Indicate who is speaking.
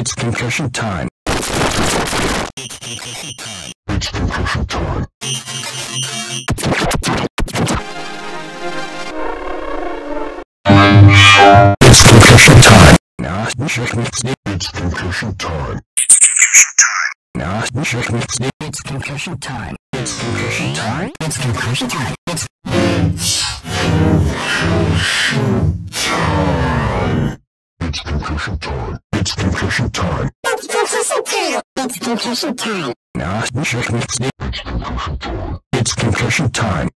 Speaker 1: It's concussion time. It's concussion time. It's concussion time. It's concussion time. Now, it's concussion time. It's concussion time. It's concussion time. It's concussion time. It's concussion time. It's concussion time.
Speaker 2: It's concussion time. It's concussion time.
Speaker 1: Now, it's concussion time. It's concussion time.